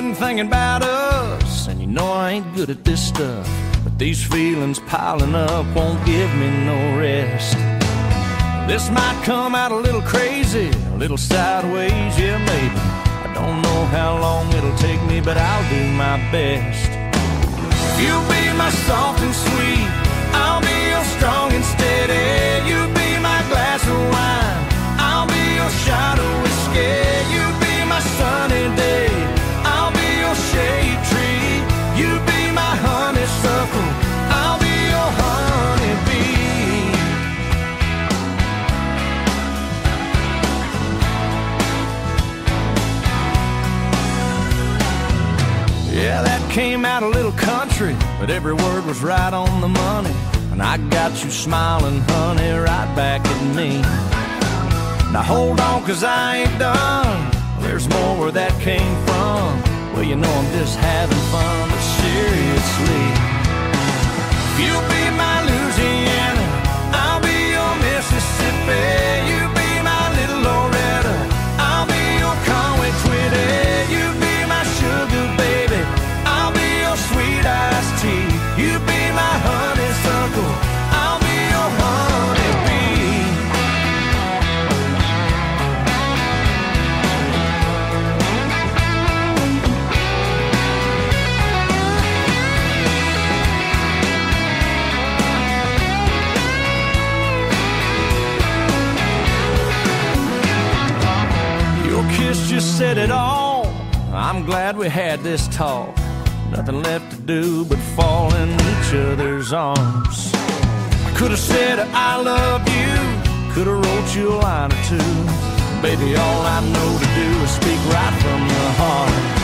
been thinking about us, and you know I ain't good at this stuff. But these feelings piling up won't give me no rest. This might come out a little crazy, a little sideways, yeah, maybe. I don't know how long it'll take me, but I'll do my best. You'll be my soft Yeah, that came out a little country, but every word was right on the money. And I got you smiling, honey, right back at me. Now hold on, cause I ain't done. There's more where that came from. Well, you know I'm just having fun, Kiss just said it all. I'm glad we had this talk. Nothing left to do but fall in each other's arms. I could have said I love you, could have wrote you a line or two. Baby, all I know to do is speak right from the heart.